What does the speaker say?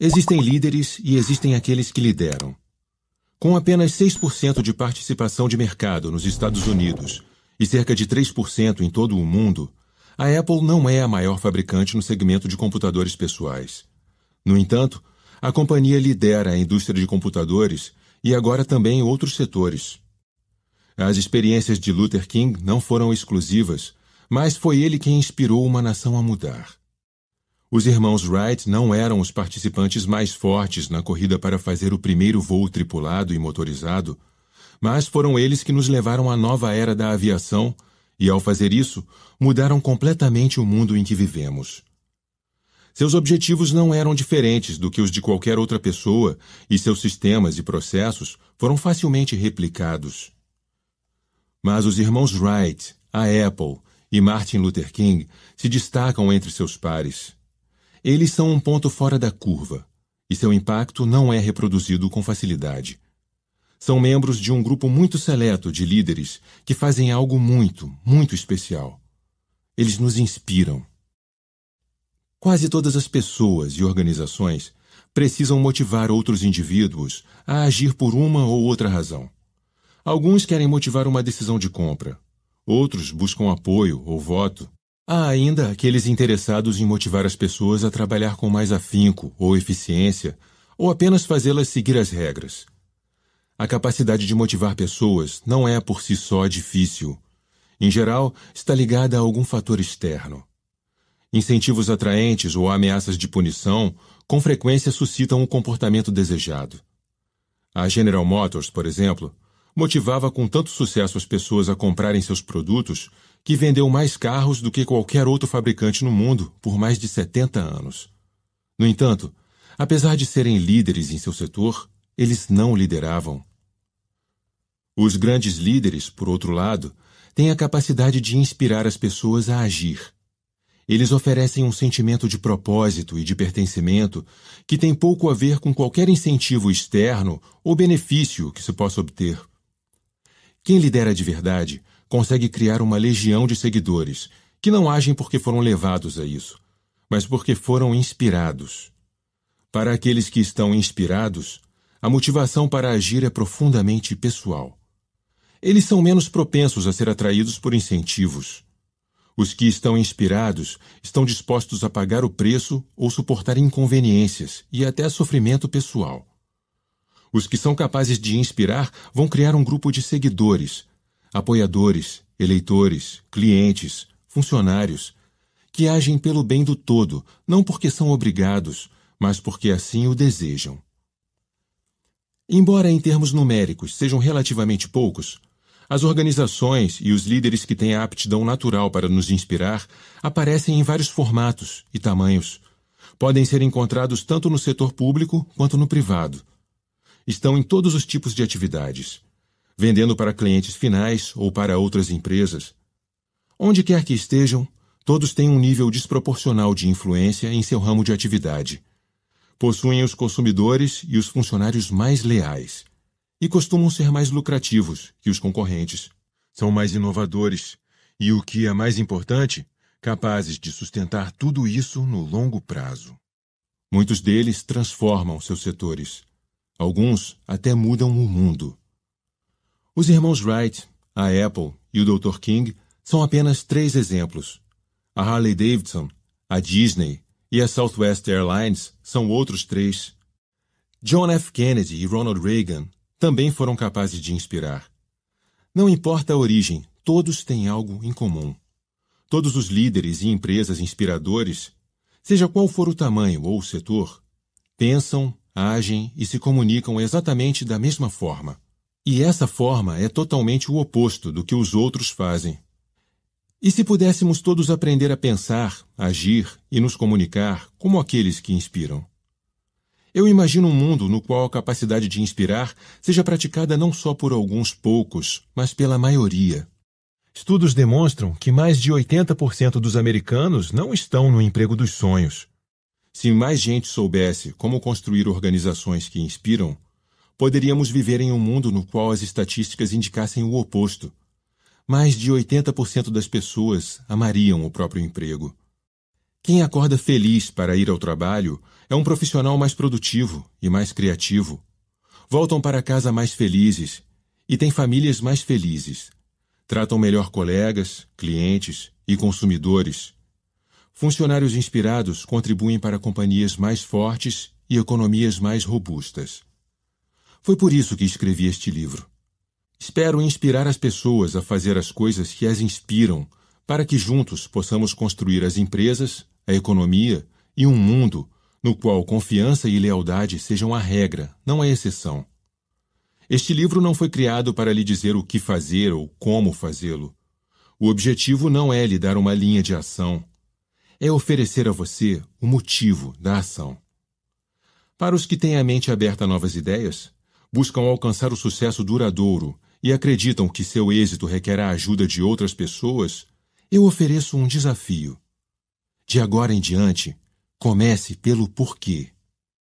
Existem líderes e existem aqueles que lideram. Com apenas 6% de participação de mercado nos Estados Unidos e cerca de 3% em todo o mundo, a Apple não é a maior fabricante no segmento de computadores pessoais. No entanto, a companhia lidera a indústria de computadores e agora também outros setores. As experiências de Luther King não foram exclusivas, mas foi ele quem inspirou uma nação a mudar. Os irmãos Wright não eram os participantes mais fortes na corrida para fazer o primeiro voo tripulado e motorizado, mas foram eles que nos levaram à nova era da aviação e, ao fazer isso, mudaram completamente o mundo em que vivemos. Seus objetivos não eram diferentes do que os de qualquer outra pessoa e seus sistemas e processos foram facilmente replicados. Mas os irmãos Wright, a Apple e Martin Luther King se destacam entre seus pares. Eles são um ponto fora da curva, e seu impacto não é reproduzido com facilidade. São membros de um grupo muito seleto de líderes que fazem algo muito, muito especial. Eles nos inspiram. Quase todas as pessoas e organizações precisam motivar outros indivíduos a agir por uma ou outra razão. Alguns querem motivar uma decisão de compra, outros buscam apoio ou voto. Há ainda aqueles interessados em motivar as pessoas a trabalhar com mais afinco ou eficiência, ou apenas fazê-las seguir as regras. A capacidade de motivar pessoas não é por si só difícil. Em geral, está ligada a algum fator externo. Incentivos atraentes ou ameaças de punição com frequência suscitam o comportamento desejado. A General Motors, por exemplo, motivava com tanto sucesso as pessoas a comprarem seus produtos que vendeu mais carros do que qualquer outro fabricante no mundo por mais de 70 anos. No entanto, apesar de serem líderes em seu setor, eles não lideravam. Os grandes líderes, por outro lado, têm a capacidade de inspirar as pessoas a agir. Eles oferecem um sentimento de propósito e de pertencimento que tem pouco a ver com qualquer incentivo externo ou benefício que se possa obter. Quem lidera de verdade consegue criar uma legião de seguidores que não agem porque foram levados a isso, mas porque foram inspirados. Para aqueles que estão inspirados, a motivação para agir é profundamente pessoal. Eles são menos propensos a ser atraídos por incentivos. Os que estão inspirados estão dispostos a pagar o preço ou suportar inconveniências e até sofrimento pessoal. Os que são capazes de inspirar vão criar um grupo de seguidores, apoiadores, eleitores, clientes, funcionários, que agem pelo bem do todo, não porque são obrigados, mas porque assim o desejam. Embora em termos numéricos sejam relativamente poucos, as organizações e os líderes que têm a aptidão natural para nos inspirar aparecem em vários formatos e tamanhos. Podem ser encontrados tanto no setor público quanto no privado estão em todos os tipos de atividades, vendendo para clientes finais ou para outras empresas. Onde quer que estejam, todos têm um nível desproporcional de influência em seu ramo de atividade. Possuem os consumidores e os funcionários mais leais. E costumam ser mais lucrativos que os concorrentes. São mais inovadores e, o que é mais importante, capazes de sustentar tudo isso no longo prazo. Muitos deles transformam seus setores Alguns até mudam o mundo. Os irmãos Wright, a Apple e o Dr. King são apenas três exemplos. A Harley Davidson, a Disney e a Southwest Airlines são outros três. John F. Kennedy e Ronald Reagan também foram capazes de inspirar. Não importa a origem, todos têm algo em comum. Todos os líderes e empresas inspiradores, seja qual for o tamanho ou o setor, pensam, agem e se comunicam exatamente da mesma forma. E essa forma é totalmente o oposto do que os outros fazem. E se pudéssemos todos aprender a pensar, agir e nos comunicar como aqueles que inspiram? Eu imagino um mundo no qual a capacidade de inspirar seja praticada não só por alguns poucos, mas pela maioria. Estudos demonstram que mais de 80% dos americanos não estão no emprego dos sonhos. Se mais gente soubesse como construir organizações que inspiram, poderíamos viver em um mundo no qual as estatísticas indicassem o oposto. Mais de 80% das pessoas amariam o próprio emprego. Quem acorda feliz para ir ao trabalho é um profissional mais produtivo e mais criativo. Voltam para casa mais felizes e têm famílias mais felizes. Tratam melhor colegas, clientes e consumidores. Funcionários inspirados contribuem para companhias mais fortes e economias mais robustas. Foi por isso que escrevi este livro. Espero inspirar as pessoas a fazer as coisas que as inspiram, para que juntos possamos construir as empresas, a economia e um mundo no qual confiança e lealdade sejam a regra, não a exceção. Este livro não foi criado para lhe dizer o que fazer ou como fazê-lo. O objetivo não é lhe dar uma linha de ação, é oferecer a você o motivo da ação. Para os que têm a mente aberta a novas ideias, buscam alcançar o sucesso duradouro e acreditam que seu êxito requer a ajuda de outras pessoas, eu ofereço um desafio. De agora em diante, comece pelo porquê.